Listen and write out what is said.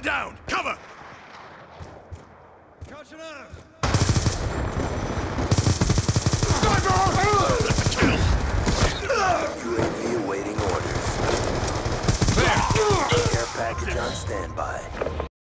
One down! Cover! Catch it up! Waiting orders. There! Package on standby.